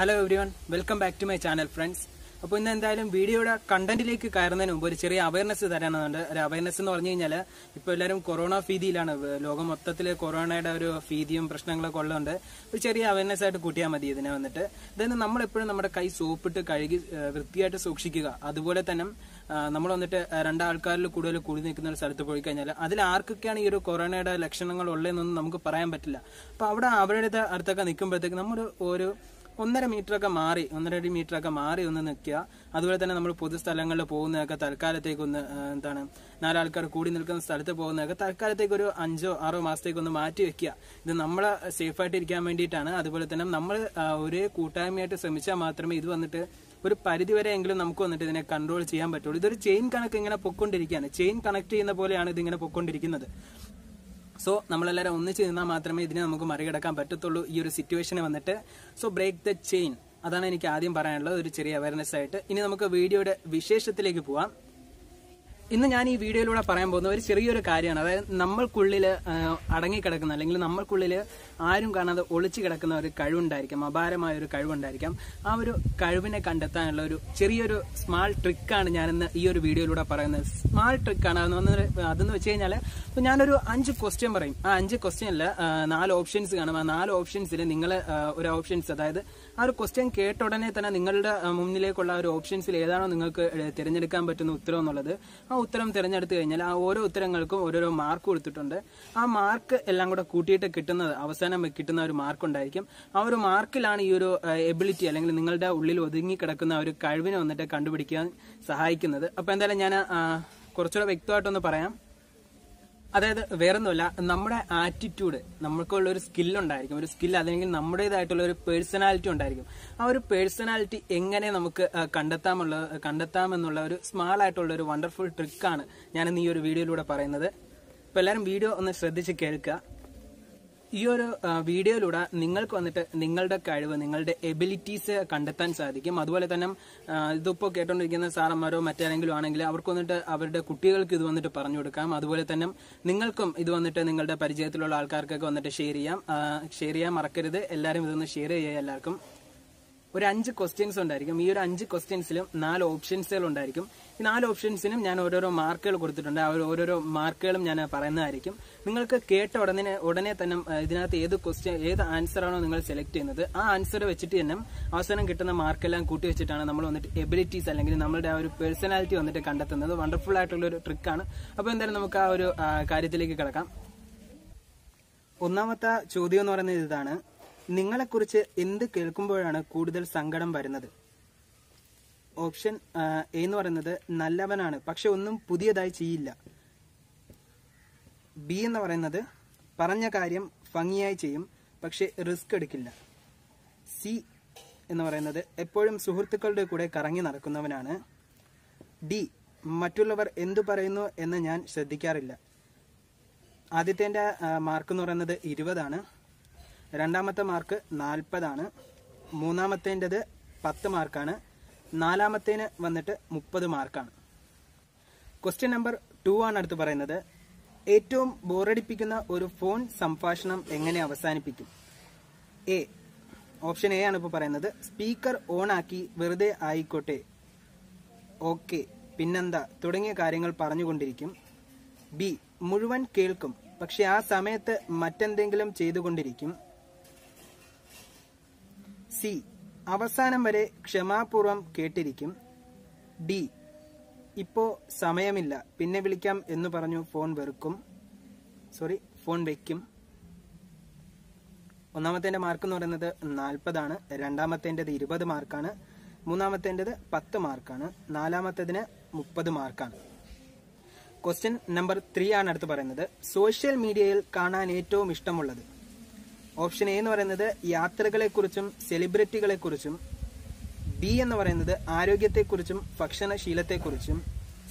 Hello everyone welcome back to my channel friends അപ്പോൾ ഇന്ന് എന്തായാലും വീഡിയോയുടെ കണ്ടന്റിലേക്ക് കയറുന്നതിന് മുമ്പ് ഒരു ചെറിയ അവയർനെസ് തരാനുണ്ട്. ഒരു അവയർനെസ് എന്ന് പറഞ്ഞു കഴിഞ്ഞാൽ ഇപ്പോൾ എല്ലാവരും കൊറോണ ഭീതിയിലാണ്. ലോകം മൊത്തത്തിൽ കൊറോണയുടെ ഒരു ഭീതിയും പ്രശ്നങ്ങളൊക്കെ ഉള്ളതുകൊണ്ട് ഒരു ചെറിയ അവയർനെസ് ആയിട്ട് കൂട്ടിയാൽ മതി ഇതിനെ വന്നിട്ട്. ഇതെന്ന് നമ്മളെപ്പോഴും നമ്മുടെ കൈ സോപ്പിട്ട് കഴുകി വൃത്തിയായിട്ട് സൂക്ഷിക്കുക. അതുപോലെ തന്നെ നമ്മൾ വന്നിട്ട് രണ്ടാൾക്കാരിൽ കൂടുതൽ കൂടി നിൽക്കുന്ന ഒരു സ്ഥലത്ത് പോയി കഴിഞ്ഞാൽ അതിൽ ആർക്കൊക്കെയാണ് ഈ ഒരു കൊറോണയുടെ ലക്ഷണങ്ങൾ ഉള്ളതെന്നൊന്നും നമുക്ക് പറയാൻ പറ്റില്ല. അപ്പോൾ അവിടെ അവരുടെ അടുത്തൊക്കെ നിൽക്കുമ്പോഴത്തേക്ക് നമ്മൾ ഒരു ഒന്നര മീറ്ററൊക്കെ മാറി ഒന്നര അടി മീറ്ററൊക്കെ മാറി ഒന്ന് നിൽക്കുക. അതുപോലെ തന്നെ നമ്മൾ പൊതുസ്ഥലങ്ങളിൽ പോകുന്നതൊക്കെ തൽക്കാലത്തേക്ക് ഒന്ന് എന്താണ് നാലാൾക്കാർ കൂടി നിൽക്കുന്ന സ്ഥലത്ത് പോകുന്നതൊക്കെ തൽക്കാലത്തേക്ക് ഒരു അഞ്ചോ ആറോ മാസത്തേക്ക് ഒന്ന് മാറ്റി വെക്കുക. ഇത് നമ്മളെ സേഫായിട്ട് ഇരിക്കാൻ വേണ്ടിയിട്ടാണ്. അതുപോലെ തന്നെ നമ്മൾ ഒരേ കൂട്ടായ്മയായിട്ട് ശ്രമിച്ചാൽ മാത്രമേ ഇത് വന്നിട്ട് ഒരു പരിധി വരെയെങ്കിലും നമുക്ക് വന്നിട്ട് ഇതിനെ കൺട്രോൾ ചെയ്യാൻ പറ്റുള്ളൂ. ഇതൊരു ചെയിൻ കണക്ക് ഇങ്ങനെ പൊക്കൊണ്ടിരിക്കുകയാണ്. ചെയിൻ കണക്ട് ചെയ്യുന്ന പോലെയാണ് ഇതിങ്ങനെ പൊക്കൊണ്ടിരിക്കുന്നത്. സോ നമ്മളെല്ലാവരും ഒന്നിച്ച് നിന്നാൽ മാത്രമേ ഇതിനെ നമുക്ക് മറികടക്കാൻ പറ്റത്തുള്ളൂ. ഈ ഒരു സിറ്റുവേഷന് വന്നിട്ട്. സോ ബ്രേക്ക് ദ ചെയിൻ അതാണ് എനിക്ക് ആദ്യം പറയാനുള്ളത്. ഒരു ചെറിയ അവയർനെസ് ആയിട്ട്. ഇനി നമുക്ക് വീഡിയോയുടെ വിശേഷത്തിലേക്ക് പോവാം. ഇന്ന് ഞാൻ ഈ വീഡിയോയിലൂടെ പറയാൻ പോകുന്ന ഒരു ചെറിയൊരു കാര്യമാണ്. അതായത് നമ്മൾക്കുള്ളിൽ അടങ്ങിക്കിടക്കുന്ന അല്ലെങ്കിൽ നമ്മൾക്കുള്ളിൽ ആരും കാണാതെ ഒളിച്ചു കിടക്കുന്ന ഒരു കഴിവുണ്ടായിരിക്കാം. അപാരമായ ഒരു കഴിവുണ്ടായിരിക്കാം. ആ ഒരു കഴിവിനെ കണ്ടെത്താനുള്ള ഒരു ചെറിയൊരു സ്മാൾ ട്രിക്കാണ് ഞാനിന്ന് ഈ ഒരു വീഡിയോയിലൂടെ പറയുന്നത്. സ്മാൾ ട്രിക്കാണ് അതെന്ന് അതെന്ന് വെച്ച് കഴിഞ്ഞാൽ ഇപ്പൊ ഞാനൊരു അഞ്ച് ക്വസ്റ്റ്യൻ പറയും. ആ അഞ്ച് ക്വസ്റ്റ്യനിൽ നാല് ഓപ്ഷൻസ് കാണും. ആ നാല് ഓപ്ഷൻസിൽ നിങ്ങൾ ഒരു ഓപ്ഷൻസ് അതായത് ആ ഒരു ക്വസ്റ്റ്യൻ കേട്ട ഉടനെ തന്നെ നിങ്ങളുടെ മുന്നിലേക്കുള്ള ഒരു ഓപ്ഷൻസിൽ ഏതാണോ നിങ്ങൾക്ക് തിരഞ്ഞെടുക്കാൻ പറ്റുന്ന ഉത്തരം എന്നുള്ളത് ആ ഉത്തരം തിരഞ്ഞെടുത്തു കഴിഞ്ഞാൽ ആ ഓരോ ഉത്തരങ്ങൾക്കും ഓരോരോ മാർക്ക് കൊടുത്തിട്ടുണ്ട്. ആ മാർക്ക് എല്ലാം കൂടെ കൂട്ടിയിട്ട് കിട്ടുന്നത് അവസാനം കിട്ടുന്ന ഒരു മാർക്ക് ഉണ്ടായിരിക്കും. ആ ഒരു മാർക്കിലാണ് ഈ ഒരു എബിലിറ്റി അല്ലെങ്കിൽ നിങ്ങളുടെ ഉള്ളിൽ ഒതുങ്ങി കിടക്കുന്ന ഒരു കഴിവിനെ വന്നിട്ട് കണ്ടുപിടിക്കാൻ സഹായിക്കുന്നത്. അപ്പോൾ എന്തായാലും ഞാൻ കുറച്ചുകൂടെ വ്യക്തമായിട്ടൊന്ന് പറയാം. അതായത് വേറൊന്നുമല്ല നമ്മുടെ ആറ്റിറ്റ്യൂഡ് നമുക്കുള്ള ഒരു സ്കിൽ ഉണ്ടായിരിക്കും. ഒരു സ്കിൽ അല്ലെങ്കിൽ നമ്മുടേതായിട്ടുള്ള ഒരു പേഴ്സണാലിറ്റി ഉണ്ടായിരിക്കും. ആ ഒരു പേഴ്സണാലിറ്റി എങ്ങനെ നമുക്ക് കണ്ടെത്താമുള്ള കണ്ടെത്താമെന്നുള്ള ഒരു സ്മാൾ ആയിട്ടുള്ള ഒരു വണ്ടർഫുൾ ട്രിക്കാണ് ഞാൻ ഈ ഒരു വീഡിയോയിലൂടെ പറയുന്നത്. അപ്പൊ എല്ലാവരും വീഡിയോ ഒന്ന് ശ്രദ്ധിച്ച് കേൾക്കുക. ഈ ഒരു വീഡിയോയിലൂടെ നിങ്ങൾക്ക് വന്നിട്ട് നിങ്ങളുടെ കഴിവ് നിങ്ങളുടെ എബിലിറ്റീസ് കണ്ടെത്താൻ സാധിക്കും. അതുപോലെ തന്നെ ഇതിപ്പോൾ ഇതിപ്പോ കേട്ടോണ്ടിരിക്കുന്ന സാറന്മാരോ മറ്റാരെങ്കിലും ആണെങ്കിൽ അവർക്ക് വന്നിട്ട് അവരുടെ കുട്ടികൾക്ക് ഇത് വന്നിട്ട് പറഞ്ഞു കൊടുക്കാം. അതുപോലെ തന്നെ നിങ്ങൾക്കും ഇത് വന്നിട്ട് നിങ്ങളുടെ പരിചയത്തിലുള്ള ആൾക്കാർക്കൊക്കെ വന്നിട്ട് ഷെയർ ചെയ്യാം. ഷെയർ ചെയ്യാൻ മറക്കരുത്. എല്ലാവരും ഇതൊന്ന് ഷെയർ ചെയ്യുക എല്ലാവർക്കും. ഒരു അഞ്ച് ക്വസ്റ്റ്യൻസ് ഉണ്ടായിരിക്കും. ഈ ഒരു അഞ്ച് ക്വസ്റ്റ്യൻസിലും നാല് ഓപ്ഷൻസുകൾ ഉണ്ടായിരിക്കും. ഈ നാല് ഓപ്ഷൻസിനും ഞാൻ ഓരോരോ മാർക്കുകൾ കൊടുത്തിട്ടുണ്ട്. ആ ഓരോരോ മാർക്കുകളും ഞാൻ പറയുന്നതായിരിക്കും. നിങ്ങൾക്ക് കേട്ട ഉടനെ ഉടനെ തന്നെ ഇതിനകത്ത് ഏത് ക്വസ്റ്റ്യൻ ഏത് ആൻസർ ആണോ നിങ്ങൾ സെലക്ട് ചെയ്യുന്നത് ആ ആൻസർ വെച്ചിട്ട് തന്നെ അവസാനം കിട്ടുന്ന മാർക്കെല്ലാം കൂട്ടി വെച്ചിട്ടാണ് നമ്മൾ വന്നിട്ട് എബിലിറ്റീസ് അല്ലെങ്കിൽ നമ്മളുടെ ആ ഒരു പേഴ്സണാലിറ്റി വന്നിട്ട് കണ്ടെത്തുന്നത്. വണ്ടർഫുൾ ആയിട്ടുള്ള ഒരു ട്രിക്കാണ് അപ്പോൾ എന്തായാലും നമുക്ക് ആ ഒരു കാര്യത്തിലേക്ക് കിടക്കാം. ഒന്നാമത്തെ ചോദ്യം എന്ന് പറയുന്നത് ഇതാണ്. നിങ്ങളെക്കുറിച്ച് എന്ത് കേൾക്കുമ്പോഴാണ് കൂടുതൽ സങ്കടം വരുന്നത്? ഓപ്ഷൻ എ എന്ന് പറയുന്നത് നല്ലവനാണ് പക്ഷെ ഒന്നും പുതിയതായി ചെയ്യില്ല. ബി എന്ന് പറയുന്നത് പറഞ്ഞ കാര്യം ഭംഗിയായി ചെയ്യും പക്ഷെ റിസ്ക് എടുക്കില്ല. സി എന്ന് പറയുന്നത് എപ്പോഴും സുഹൃത്തുക്കളുടെ കൂടെ കറങ്ങി നടക്കുന്നവനാണ്. ഡി മറ്റുള്ളവർ എന്തു പറയുന്നു എന്ന് ഞാൻ ശ്രദ്ധിക്കാറില്ല. ആദ്യത്തെ മാർക്ക് എന്ന് പറയുന്നത് ഇരുപതാണ്. രണ്ടാമത്തെ മാർക്ക് നാൽപ്പതാണ്. മൂന്നാമത്തേന്റെത് പത്ത് മാർക്കാണ്. നാലാമത്തേന് വന്നിട്ട് മുപ്പത് മാർക്കാണ്. ക്വസ്റ്റ്യൻ നമ്പർ ടു ആണ് അടുത്ത് പറയുന്നത്. ഏറ്റവും ബോറടിപ്പിക്കുന്ന ഒരു ഫോൺ സംഭാഷണം എങ്ങനെ അവസാനിപ്പിക്കും? എ ഓപ്ഷൻ എ ആണ് ഇപ്പോൾ പറയുന്നത്. സ്പീക്കർ ഓൺ ആക്കി വെറുതെ ആയിക്കോട്ടെ. ഓക്കെ പിന്നെന്താ? തുടങ്ങിയ കാര്യങ്ങൾ പറഞ്ഞുകൊണ്ടിരിക്കും. ബി മുഴുവൻ കേൾക്കും. പക്ഷെ ആ സമയത്ത് മറ്റെന്തെങ്കിലും ചെയ്തുകൊണ്ടിരിക്കും. സി അവസാനം വരെ ക്ഷമാപൂർവം കേട്ടിരിക്കും. ഡി ഇപ്പോ സമയമില്ല. പിന്നെ വിളിക്കാം എന്ന് പറഞ്ഞു ഫോൺ വെറുക്കും. സോറി ഫോൺ വെക്കും. ഒന്നാമത്തേന്റെ മാർക്ക് എന്ന് പറയുന്നത് നാൽപ്പതാണ്. രണ്ടാമത്തേന്റെ ഇരുപത് മാർക്കാണ്. മൂന്നാമത്തേന്റേത് പത്ത് മാർക്കാണ്. നാലാമത്തേതിന് മുപ്പത് മാർക്കാണ്. ക്വസ്റ്റ്യൻ നമ്പർ ത്രീ ആണ് അടുത്ത് പറയുന്നത്. സോഷ്യൽ മീഡിയയിൽ കാണാൻ ഏറ്റവും ഇഷ്ടമുള്ളത് ഓപ്ഷൻ എ എന്ന് പറയുന്നത് യാത്രകളെക്കുറിച്ചും സെലിബ്രിറ്റികളെക്കുറിച്ചും ബി എന്ന് പറയുന്നത് ആരോഗ്യത്തെക്കുറിച്ചും ഭക്ഷണശീലത്തെക്കുറിച്ചും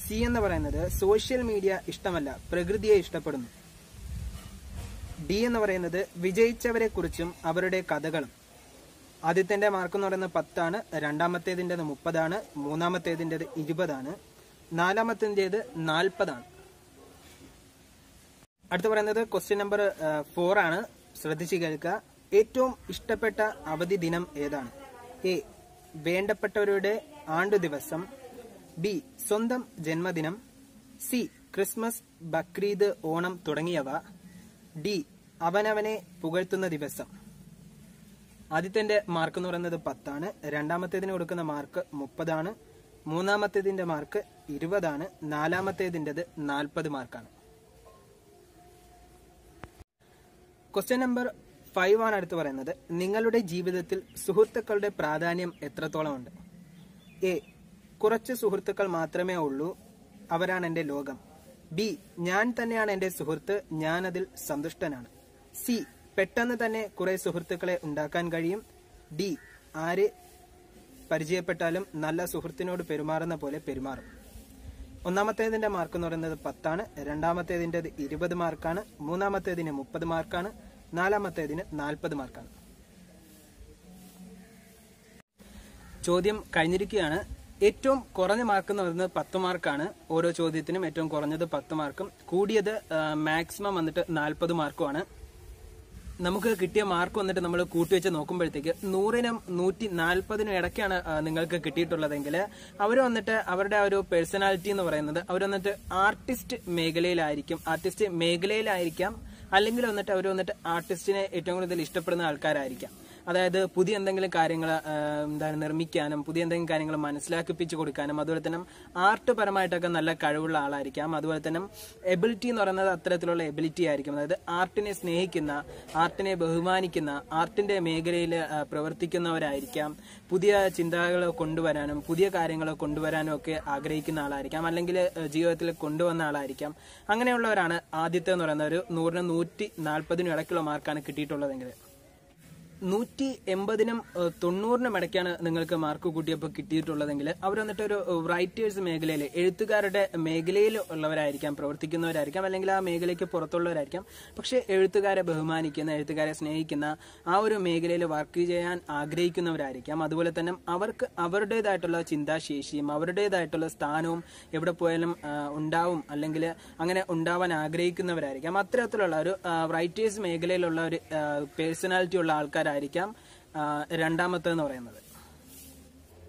സി എന്ന് പറയുന്നത് സോഷ്യൽ മീഡിയ ഇഷ്ടമല്ല പ്രകൃതിയെ ഇഷ്ടപ്പെടുന്നു. ഡി എന്ന് പറയുന്നത് വിജയിച്ചവരെ കുറിച്ചും അവരുടെ കഥകളും. ആദ്യത്തെ മാർക്ക് എന്ന് പറയുന്നത് പത്താണ് രണ്ടാമത്തേതിന്റെത് മുപ്പതാണ് മൂന്നാമത്തേതിന്റെത് ഇരുപതാണ് നാലാമത്തേത് നാൽപ്പതാണ്. അടുത്ത് പറയുന്നത് ക്വസ്റ്റ്യൻ നമ്പർ ഫോർ ആണ്. ശ്രദ്ധിച്ചു കേൾക്കുക ഏറ്റവും ഇഷ്ടപ്പെട്ട അവധി ദിനം ഏതാണ്? എ വേണ്ടപ്പെട്ടവരുടെ ആണ്ടു ദിവസം. ബി സ്വന്തം ജന്മദിനം. സി ക്രിസ്മസ് ബക്രീദ് ഓണം തുടങ്ങിയവ. ഡി അവനവനെ പുകഴ്ത്തുന്ന ദിവസം. ആദ്യത്തെ മാർക്ക് എന്ന് പറയുന്നത് പത്താണ്. രണ്ടാമത്തേതിന് കൊടുക്കുന്ന മാർക്ക് മുപ്പതാണ്. മൂന്നാമത്തേതിന്റെ മാർക്ക് ഇരുപതാണ്. നാലാമത്തേതിന്റെത് നാൽപ്പത് മാർക്കാണ് ക്വസ്റ്റ്യൻ നമ്പർ ഫൈവ് ആണ് അടുത്ത് പറയുന്നത്. നിങ്ങളുടെ ജീവിതത്തിൽ സുഹൃത്തുക്കളുടെ പ്രാധാന്യം എത്രത്തോളം ഉണ്ട്? എ കുറച്ച് സുഹൃത്തുക്കൾ മാത്രമേ ഉള്ളൂ. അവരാണ് എന്റെ ലോകം. ബി ഞാൻ തന്നെയാണ് എന്റെ സുഹൃത്ത്. ഞാൻ അതിൽ സന്തുഷ്ടനാണ്. സി പെട്ടെന്ന് തന്നെ കുറെ സുഹൃത്തുക്കളെ ഉണ്ടാക്കാൻ കഴിയും. ഡി ആര് പരിചയപ്പെട്ടാലും നല്ല സുഹൃത്തിനോട് പെരുമാറുന്ന പോലെ പെരുമാറും. ഒന്നാമത്തേതിന്റെ മാർക്ക് എന്ന് പറയുന്നത് പത്താണ്. രണ്ടാമത്തേതിന്റെ ഇരുപത് മാർക്കാണ് മൂന്നാമത്തേതിന് മുപ്പത് മാർക്കാണ് നാലാമത്തേതിന് നാൽപ്പത് മാർക്കാണ് ചോദ്യം കഴിഞ്ഞിരിക്കുകയാണ്. ഏറ്റവും കുറഞ്ഞ മാർക്ക് എന്ന് പറയുന്നത് പത്ത് മാർക്കാണ് ഓരോ ചോദ്യത്തിനും ഏറ്റവും കുറഞ്ഞത് പത്ത് മാർക്കും കൂടിയത് മാക്സിമം വന്നിട്ട് നാൽപ്പത് മാർക്കുമാണ് നമുക്ക് കിട്ടിയ മാർക്ക് വന്നിട്ട് നമ്മൾ കൂട്ടിവെച്ച് നോക്കുമ്പോഴത്തേക്ക് നൂറിനും നൂറ്റി നാൽപ്പതിനും ഇടയ്ക്കാണ് നിങ്ങൾക്ക് കിട്ടിയിട്ടുള്ളതെങ്കിൽ അവർ വന്നിട്ട് അവരുടെ ഒരു പേഴ്സണാലിറ്റി എന്ന് പറയുന്നത് അവർ വന്നിട്ട് ആർട്ടിസ്റ്റ് മേഖലയിലായിരിക്കും. ആർട്ടിസ്റ്റ് മേഖലയിലായിരിക്കാം. അല്ലെങ്കിൽ വന്നിട്ട് അവർ വന്നിട്ട് ആർട്ടിസ്റ്റിനെ ഏറ്റവും കൂടുതൽ ഇഷ്ടപ്പെടുന്ന ആൾക്കാരായിരിക്കാം. അതായത് പുതിയ എന്തെങ്കിലും കാര്യങ്ങൾ എന്താണ് നിർമ്മിക്കാനും പുതിയ എന്തെങ്കിലും കാര്യങ്ങൾ മനസ്സിലാക്കിപ്പിച്ചു കൊടുക്കാനും അതുപോലെ തന്നെ ആർട്ട് പരമായിട്ടൊക്കെ നല്ല കഴിവുള്ള ആളായിരിക്കാം. അതുപോലെ തന്നെ എബിലിറ്റി എന്ന് പറയുന്നത് അത്തരത്തിലുള്ള എബിലിറ്റി ആയിരിക്കും. അതായത് ആർട്ടിനെ സ്നേഹിക്കുന്ന ആർട്ടിനെ ബഹുമാനിക്കുന്ന ആർട്ടിന്റെ മേഖലയിൽ പ്രവർത്തിക്കുന്നവരായിരിക്കാം. പുതിയ ചിന്തകൾ കൊണ്ടുവരാനും പുതിയ കാര്യങ്ങൾ കൊണ്ടുവരാനും ഒക്കെ ആഗ്രഹിക്കുന്ന ആളായിരിക്കാം. അല്ലെങ്കിൽ ജീവിതത്തിൽ കൊണ്ടുവന്ന ആളായിരിക്കാം. അങ്ങനെയുള്ളവരാണ് ആദ്യത്തെ എന്ന് പറയുന്ന ഒരു നൂറിന് നൂറ്റി നാൽപ്പതിനും ഇടയ്ക്കുള്ള മാർക്കാണ് കിട്ടിയിട്ടുള്ളതെങ്കിൽ. നൂറ്റി എൺപതിനും തൊണ്ണൂറിനും ഇടയ്ക്കാണ് നിങ്ങൾക്ക് മാർക്ക് കൂട്ടിയപ്പോൾ കിട്ടിയിട്ടുള്ളതെങ്കിൽ അവർ വന്നിട്ട് ഒരു റൈറ്റേഴ്സ് മേഖലയിൽ എഴുത്തുകാരുടെ മേഖലയിൽ ഉള്ളവരായിരിക്കാം പ്രവർത്തിക്കുന്നവരായിരിക്കാം അല്ലെങ്കിൽ ആ മേഖലയ്ക്ക് പുറത്തുള്ളവരായിരിക്കാം. പക്ഷേ എഴുത്തുകാരെ ബഹുമാനിക്കുന്ന എഴുത്തുകാരെ സ്നേഹിക്കുന്ന ആ ഒരു മേഖലയിൽ വർക്ക് ചെയ്യാൻ ആഗ്രഹിക്കുന്നവരായിരിക്കാം. അതുപോലെ തന്നെ അവർക്ക് അവരുടേതായിട്ടുള്ള ചിന്താശേഷിയും അവരുടേതായിട്ടുള്ള സ്ഥാനവും എവിടെ പോയാലും ഉണ്ടാവും അല്ലെങ്കിൽ അങ്ങനെ ഉണ്ടാവാൻ ആഗ്രഹിക്കുന്നവരായിരിക്കാം. അത്തരത്തിലുള്ള ഒരു റൈറ്റേഴ്സ് മേഖലയിലുള്ള ഒരു പേഴ്സണാലിറ്റി ഉള്ള ആൾക്കാരായിരിക്കാം ആ, രണ്ടാമത്തെന്ന് പറയുന്നത്.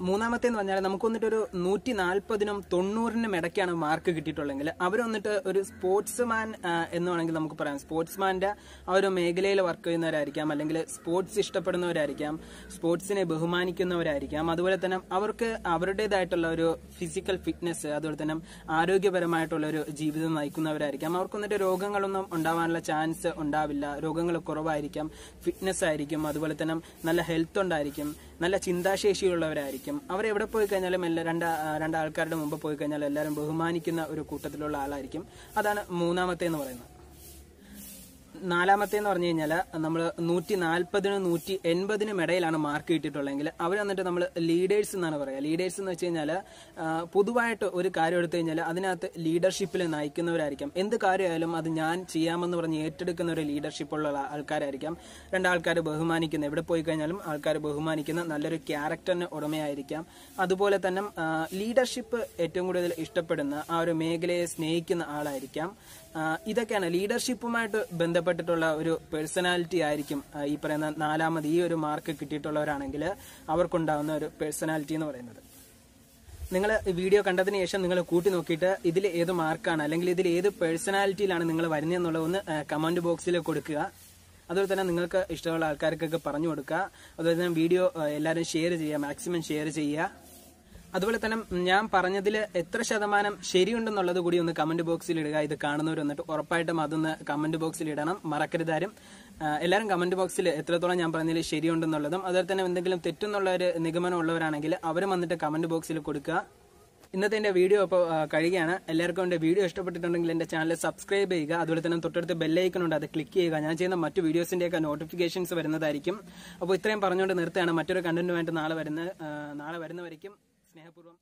മൂന്നാമത്തെ എന്ന് പറഞ്ഞാൽ നമുക്ക് വന്നിട്ട് ഒരു നൂറ്റി നാൽപ്പതിനും തൊണ്ണൂറിനും ഇടയ്ക്കാണ് മാർക്ക് കിട്ടിയിട്ടുള്ളെങ്കിൽ അവർ വന്നിട്ട് ഒരു സ്പോർട്സ്മാൻ എന്ന് വേണമെങ്കിൽ നമുക്ക് പറയാം. സ്പോർട്സ്മാന്റെ ആ ഒരു മേഖലയിൽ വർക്ക് ചെയ്യുന്നവരായിരിക്കാം. അല്ലെങ്കിൽ സ്പോർട്സ് ഇഷ്ടപ്പെടുന്നവരായിരിക്കാം. സ്പോർട്സിനെ ബഹുമാനിക്കുന്നവരായിരിക്കാം. അതുപോലെ തന്നെ അവർക്ക് അവരുടേതായിട്ടുള്ള ഒരു ഫിസിക്കൽ ഫിറ്റ്നസ് അതുപോലെ തന്നെ ആരോഗ്യപരമായിട്ടുള്ള ഒരു ജീവിതം നയിക്കുന്നവരായിരിക്കാം. അവർക്ക് വന്നിട്ട് രോഗങ്ങളൊന്നും ഉണ്ടാവാനുള്ള ചാൻസ് ഉണ്ടാവില്ല. രോഗങ്ങൾ കുറവായിരിക്കാം. ഫിറ്റ്നസ് ആയിരിക്കും. അതുപോലെ തന്നെ നല്ല ഹെൽത്ത് ഉണ്ടായിരിക്കും. നല്ല ചിന്താശേഷിയുള്ളവരായിരിക്കും. എവിടെ പോയി കഴിഞ്ഞാലും എല്ലാ രണ്ട് രണ്ടാൾക്കാരുടെ മുമ്പ് പോയി കഴിഞ്ഞാൽ എല്ലാവരും ബഹുമാനിക്കുന്ന ഒരു കൂട്ടത്തിലുള്ള ആളായിരിക്കും. അതാണ് മൂന്നാമത്തെ എന്ന് പറയുന്നത്. നാലാമത്തെ എന്ന് പറഞ്ഞു കഴിഞ്ഞാൽ നമ്മൾ നൂറ്റി നാൽപ്പതിനും നൂറ്റി എൺപതിനും ഇടയിലാണ് മാർക്ക് കിട്ടിയിട്ടുള്ളതെങ്കിൽ അവർ വന്നിട്ട് നമ്മൾ ലീഡേഴ്സ് എന്നാണ് പറയുക ലീഡേഴ്സ് എന്ന് വെച്ച് കഴിഞ്ഞാൽ പൊതുവായിട്ട് ഒരു കാര്യം എടുത്തു കഴിഞ്ഞാൽ അതിനകത്ത് ലീഡർഷിപ്പിൽ നയിക്കുന്നവരായിരിക്കാം. എന്ത് കാര്യമായാലും അത് ഞാൻ ചെയ്യാമെന്ന് പറഞ്ഞ് ഏറ്റെടുക്കുന്ന ഒരു ലീഡർഷിപ്പുള്ള ആൾക്കാരായിരിക്കാം. രണ്ടാൾക്കാർ ബഹുമാനിക്കുന്ന എവിടെ പോയി കഴിഞ്ഞാലും ആൾക്കാർ ബഹുമാനിക്കുന്ന നല്ലൊരു ക്യാരക്ടറിന് ഉടമയായിരിക്കാം. അതുപോലെ തന്നെ ലീഡർഷിപ്പ് ഏറ്റവും കൂടുതൽ ഇഷ്ടപ്പെടുന്ന ആ ഒരു മേഖലയെ സ്നേഹിക്കുന്ന ആളായിരിക്കാം. ഇതൊക്കെയാണ് ലീഡർഷിപ്പുമായിട്ട് ബന്ധപ്പെട്ടിട്ടുള്ള ഒരു പേഴ്സണാലിറ്റി ആയിരിക്കും ഈ പറയുന്ന നാലാമത് ഈ ഒരു മാർക്ക് കിട്ടിയിട്ടുള്ളവരാണെങ്കിൽ അവർക്കുണ്ടാകുന്ന ഒരു പേഴ്സണാലിറ്റി എന്ന് പറയുന്നത്. നിങ്ങൾ വീഡിയോ കണ്ടതിന് ശേഷം നിങ്ങൾ കൂട്ടി നോക്കിയിട്ട് ഇതിൽ ഏത് മാർക്കാണ് അല്ലെങ്കിൽ ഇതിൽ ഏത് പേഴ്സണാലിറ്റിയിലാണ് നിങ്ങൾ വരുന്നതെന്നുള്ളത് ഒന്ന് കമന്റ് ബോക്സിൽ കൊടുക്കുക. അതുപോലെ തന്നെ നിങ്ങൾക്ക് ഇഷ്ടമുള്ള ആൾക്കാർക്കൊക്കെ പറഞ്ഞു കൊടുക്കുക. അതുപോലെ തന്നെ വീഡിയോ എല്ലാവരും ഷെയർ ചെയ്യുക മാക്സിമം ഷെയർ ചെയ്യുക. അതുപോലെ തന്നെ ഞാൻ പറഞ്ഞതിൽ എത്ര ശതമാനം ശരിയുണ്ടെന്നുള്ളത് കൂടി ഒന്ന് കമന്റ് ബോക്സിൽ ഇടുക. ഇത് കാണുന്നവർ വന്നിട്ട് ഉറപ്പായിട്ടും അതൊന്ന് കമന്റ് ബോക്സിൽ ഇടണം. മറക്കരുതാരും എല്ലാവരും കമന്റ് ബോക്സിൽ എത്രത്തോളം ഞാൻ പറഞ്ഞതിൽ ശരിയുണ്ടെന്നുള്ളതും അതുപോലെ തന്നെ എന്തെങ്കിലും തെറ്റെന്നുള്ള ഒരു നിഗമനം ഉള്ളവരാണെങ്കിൽ അവരും വന്നിട്ട് കമന്റ് ബോക്സിൽ കൊടുക്കുക. ഇന്നത്തെ എന്റെ വീഡിയോ ഇപ്പോൾ കഴിയുകയാണ്. എല്ലാവർക്കും എന്റെ വീഡിയോ ഇഷ്ടപ്പെട്ടിട്ടുണ്ടെങ്കിൽ എന്റെ ചാനൽ സബ്സ്ക്രൈബ് ചെയ്യുക. അതുപോലെ തന്നെ തൊട്ടടുത്ത് ബെല്ലൈക്കൺ ഉണ്ട് അത് ക്ലിക്ക് ചെയ്യുക. ഞാൻ ചെയ്യുന്ന മറ്റു വീഡിയോസിന്റെയൊക്കെ നോട്ടിഫിക്കേഷൻസ് വരുന്നതായിരിക്കും. അപ്പോൾ ഇത്രയും പറഞ്ഞുകൊണ്ട് നിർത്തുകയാണ്. മറ്റൊരു കണ്ടന്റുമായിട്ട് നാളെ വരുന്ന നാളെ വരുന്നവരേക്കും. స్నేహపూర్వం